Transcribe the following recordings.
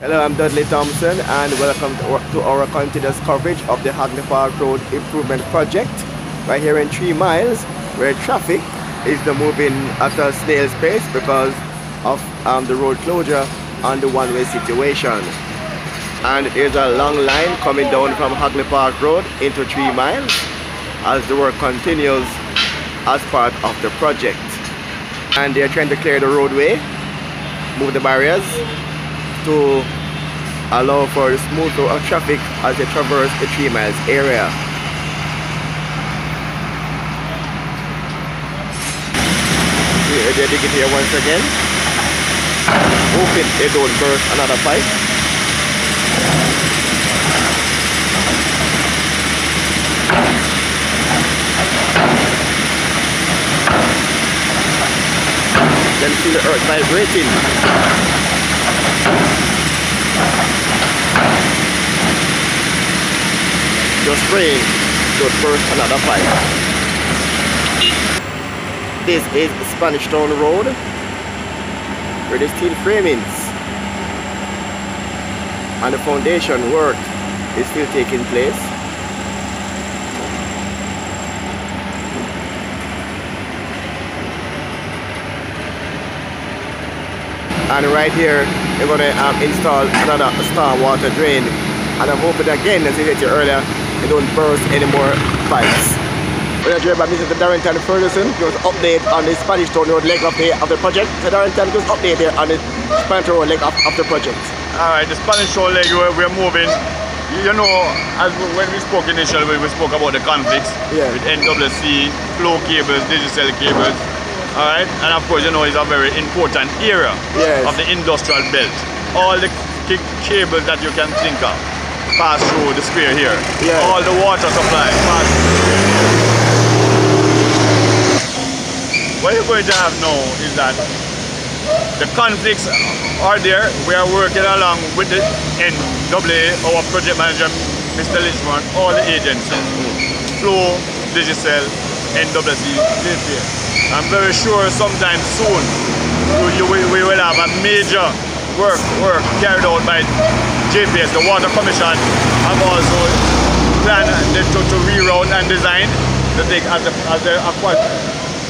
Hello, I'm Dudley Thompson and welcome to our, to our continuous coverage of the Hagley Park Road Improvement Project right here in Three Miles where traffic is the moving at a snail's pace because of um, the road closure and the one-way situation. And there's a long line coming down from Hagley Park Road into Three Miles as the work continues as part of the project. And they're trying to clear the roadway, move the barriers to allow for the smooth flow of traffic as they traverse the 3 miles area. They're digging here once again. Hoping they don't burst another pipe. Then feel the earth vibrating. Just spraying to burst another pipe. This is the Spanish Town Road where the steel framings and the foundation work is still taking place. And right here we're going to um, install another storm water drain and I'm hoping again as I said earlier it don't burst any more pipes. We're here by Mr. Darrington Ferguson gives update on the Spanish Town Road leg of the, of the project. So Darrington gives update here on the Spanish Road leg of, of the project. Alright, the Spanish Road leg we're, we're moving you know, as when we spoke initially, we spoke about the conflicts yeah. with NWC, flow cables, digital cables, all right and of course you know it's a very important area yes. of the industrial belt all the cables that you can think of pass through the sphere here yes. all the water supply pass what you're going to have now is that the conflicts are there we are working along with the NWA our project manager Mr. Lynchman all the agencies Flow, Digicel, NWC, JPA I'm very sure sometime soon you, you, we will have a major work work carried out by JPS, the Water Commission, have also planned to, to reroute and design the thing as, the, as, acquire,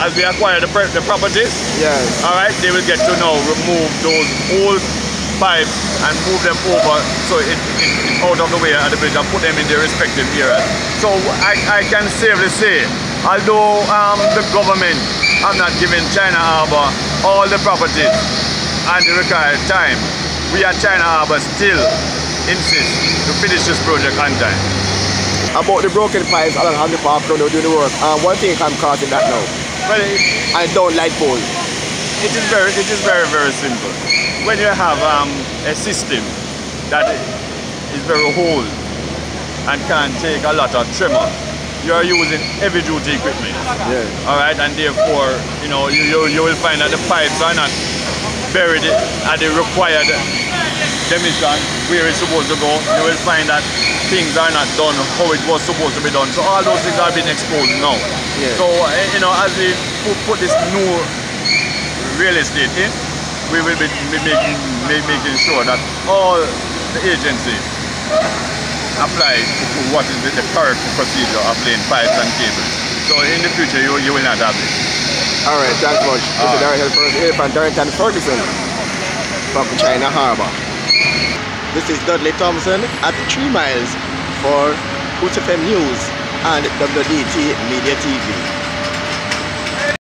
as we acquire the, the properties. Yes. All right, they will get to now remove those old pipes and move them over so it, it, it out of the way at the bridge and put them in their respective areas. So I, I can safely say, although um, the government I'm not giving China Harbour all the properties and the required time. We at China Harbour still insist to finish this project on time. About the broken pipes along Hagley Park Road doing the work, um, one thing I'm causing that now. Well, it, I don't like pole. It is very, it is very, very simple. When you have um, a system that is very old and can take a lot of tremor, you are using heavy duty equipment. Yeah. All right, and therefore, you know, you, you, you will find that the pipes are not buried at the required dimension where it's supposed to go. You will find that things are not done how it was supposed to be done. So all those things are being exposed now. Yeah. So, eh, you know, as we put this new real estate in, we will be making, making sure that all the agencies apply to what is the correct procedure of laying pipes and cables. So in the future, you, you will not have it. All right, thanks much. This is Darrington Ferguson from Darrington Ferguson from China Harbour. This is Dudley Thompson at 3 miles for Hoots FM News and WDT Media TV.